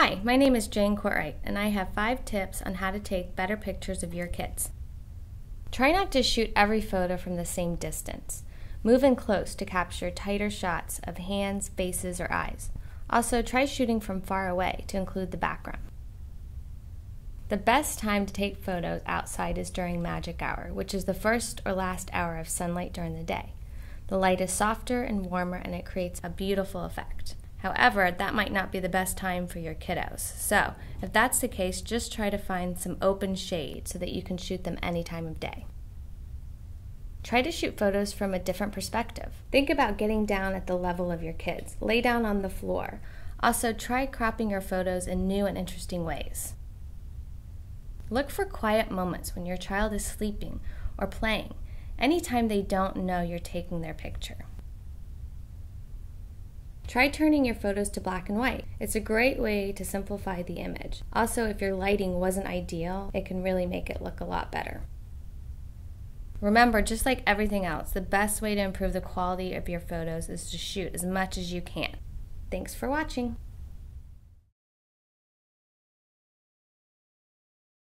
Hi, my name is Jane Kortright, and I have five tips on how to take better pictures of your kids. Try not to shoot every photo from the same distance. Move in close to capture tighter shots of hands, faces, or eyes. Also, try shooting from far away to include the background. The best time to take photos outside is during magic hour, which is the first or last hour of sunlight during the day. The light is softer and warmer and it creates a beautiful effect. However, that might not be the best time for your kiddos. So, if that's the case, just try to find some open shade so that you can shoot them any time of day. Try to shoot photos from a different perspective. Think about getting down at the level of your kids. Lay down on the floor. Also, try cropping your photos in new and interesting ways. Look for quiet moments when your child is sleeping or playing, anytime they don't know you're taking their picture. Try turning your photos to black and white. It's a great way to simplify the image. Also, if your lighting wasn't ideal, it can really make it look a lot better. Remember, just like everything else, the best way to improve the quality of your photos is to shoot as much as you can. Thanks for watching.